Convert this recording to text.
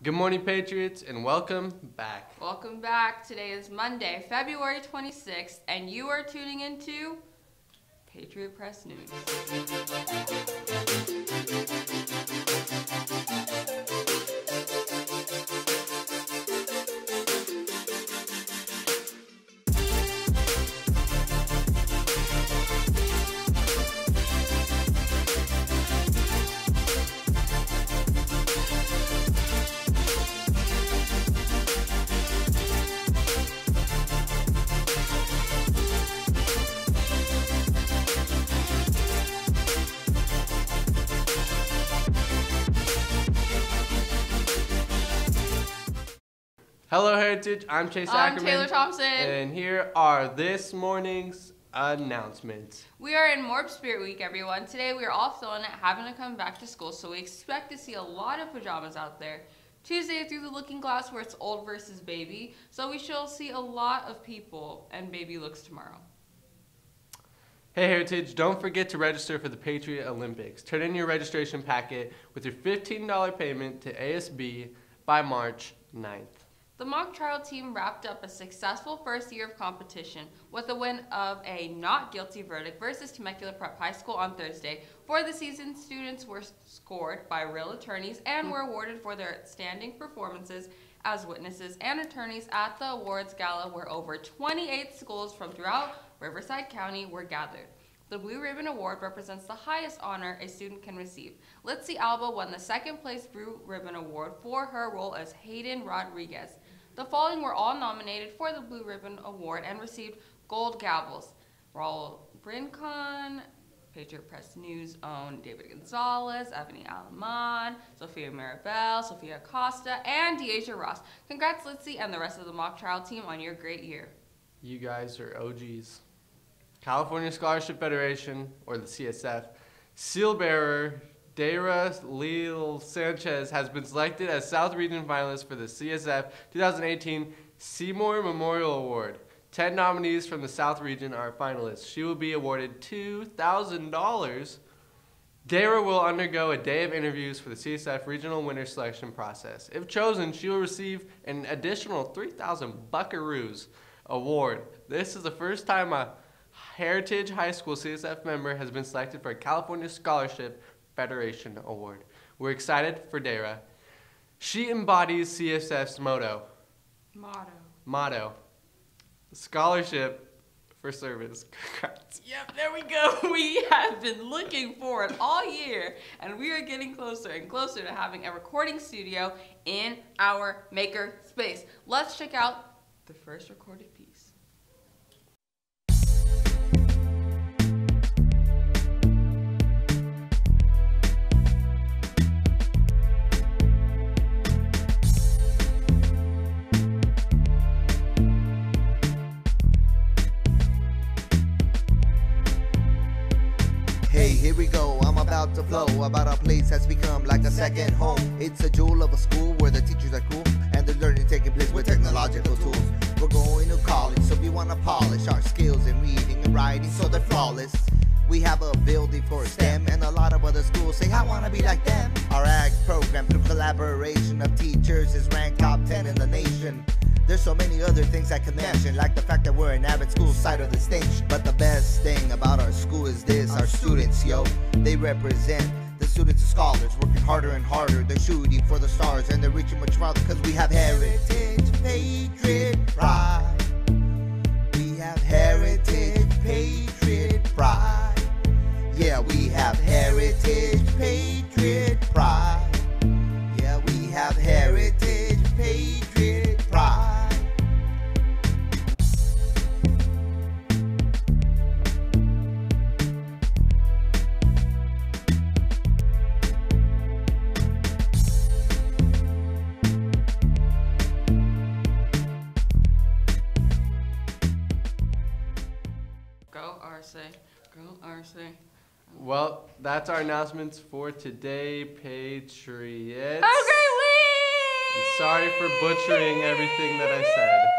Good morning, Patriots, and welcome back. Welcome back. Today is Monday, February 26th, and you are tuning into Patriot Press News. Hello, Heritage. I'm Chase I'm Ackerman. Taylor Thompson. And here are this morning's announcements. We are in Morp Spirit Week, everyone. Today we are all feeling it, having to come back to school, so we expect to see a lot of pajamas out there. Tuesday through the looking glass where it's old versus baby, so we shall see a lot of people and baby looks tomorrow. Hey, Heritage, don't forget to register for the Patriot Olympics. Turn in your registration packet with your $15 payment to ASB by March 9th. The mock trial team wrapped up a successful first year of competition with a win of a not guilty verdict versus Temecula Prep High School on Thursday. For the season, students were scored by real attorneys and were awarded for their outstanding performances as witnesses and attorneys at the awards gala where over 28 schools from throughout Riverside County were gathered. The Blue Ribbon Award represents the highest honor a student can receive. Litzy Alba won the second place Blue Ribbon Award for her role as Hayden Rodriguez. The following were all nominated for the Blue Ribbon Award and received gold gavels. Raul Brincon, Patriot Press News own David Gonzalez, Ebony Alaman, Sophia Maribel, Sophia Costa, and Deasia Ross. Congrats, Litzy, and the rest of the mock trial team on your great year. You guys are OGs. California Scholarship Federation, or the CSF, seal bearer Dara Leal Sanchez has been selected as South Region finalist for the CSF 2018 Seymour Memorial Award. 10 nominees from the South Region are finalists. She will be awarded $2,000. Dara will undergo a day of interviews for the CSF Regional Winner Selection process. If chosen, she will receive an additional 3,000 Buckaroos award. This is the first time a Heritage High School CSF member has been selected for a California Scholarship Federation Award. We're excited for Dara. She embodies CSF's motto. Motto. Motto. Scholarship for service. Congrats. Yep, there we go. We have been looking for it all year, and we are getting closer and closer to having a recording studio in our maker space. Let's check out the first recorded piece. We go. I'm about to flow about a place that's become like a second home. It's a jewel of a school where the teachers are cool and the learning taking place with technological tools. We're going to college, so we want to polish our skills in reading and writing so they're flawless. We have a building for STEM, and a lot of other schools say, I want to be like them. Our ag program, through collaboration of teachers, is ranked top 10 in the nation. There's so many other things I can mention, like the fact that we're an avid school side of the stage. But the best thing about our school is this our students, yo. They represent the students and scholars, working harder and harder. They're shooting for the stars and they're reaching much farther because we have heritage, patriot pride. Well, that's our announcements for today, Patriots. Have a great week! I'm sorry for butchering everything that I said.